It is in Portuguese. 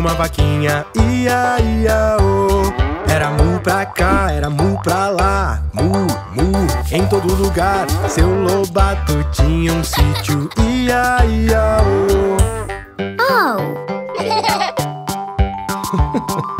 uma vaquinha, ia, ia, oh. Era mu pra cá, era mu pra lá, mu, mu. Em todo lugar, seu lobato tinha um sítio, ia, ia, oh. Oh!